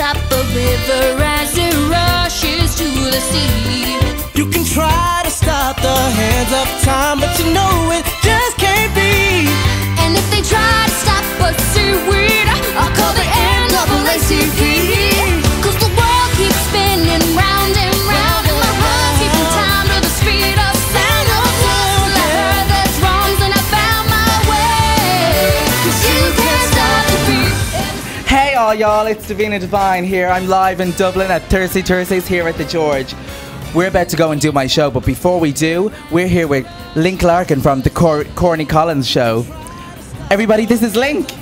top a river as it rushes to the sea. You can try to stop the hands of time. Y'all, y'all. It's Davina Devine here. I'm live in Dublin at Thursday Thursdays here at the George. We're about to go and do my show, but before we do, we're here with Link Larkin from the Cor- Corny Collins show. Everybody, this is Link.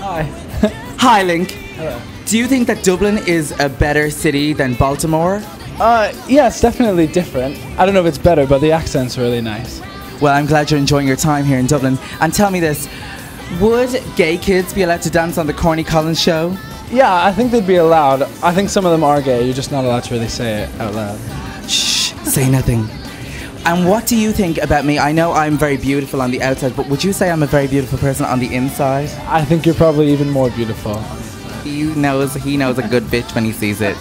Hi. Hi, Link. Hello. Do you think that Dublin is a better city than Baltimore? Uh, yeah, it's definitely different. I don't know if it's better, but the accent's are really nice. Well, I'm glad you're enjoying your time here in Dublin. And tell me this would gay kids be allowed to dance on the Corny Collins show? Yeah, I think they'd be allowed. I think some of them are gay. You're just not allowed to really say it out loud. Shh, say nothing. And what do you think about me? I know I'm very beautiful on the outside, but would you say I'm a very beautiful person on the inside? I think you're probably even more beautiful. He knows he knows a good bitch when he sees it.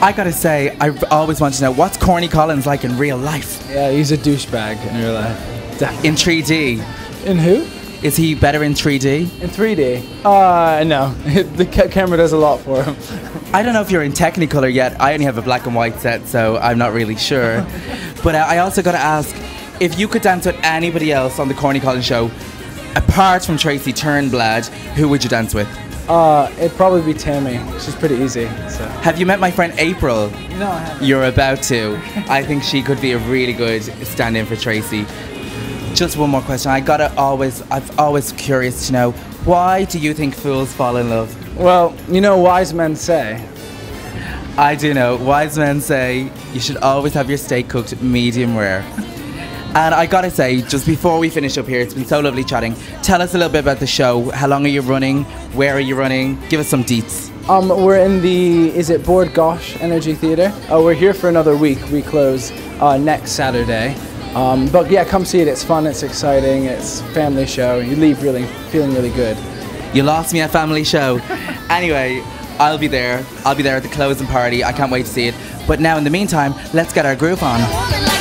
I gotta say, I always want to know what's Corny Collins like in real life. Yeah, he's a douchebag in real life. Definitely. In 3D, In who? Is he better in 3D? In 3D. Uh, no. the ca- camera does a lot for him. I don't know if you're in Technicolor yet. I only have a black and white set, so I'm not really sure. but uh, I also gotta ask, if you could dance with anybody else on the Corny Collins show, apart from Tracy Turnblad, who would you dance with? Uh, it'd probably be Tammy. She's pretty easy. So. Have you met my friend April? No, I haven't. You're about to. I think she could be a really good stand-in for Tracy. Just one more question. I gotta always, I've always curious to know why do you think fools fall in love? Well, you know, wise men say. I do know. Wise men say you should always have your steak cooked medium rare. And I gotta say, just before we finish up here, it's been so lovely chatting. Tell us a little bit about the show. How long are you running? Where are you running? Give us some deets. Um, we're in the is it Bord Gais Energy Theatre? Oh, we're here for another week. We close uh, next Saturday. Um, but yeah, come see it. It's fun. It's exciting. It's a family show. You leave really feeling really good. You lost me at family show. anyway, I'll be there. I'll be there at the closing party. I can't wait to see it. But now, in the meantime, let's get our groove on.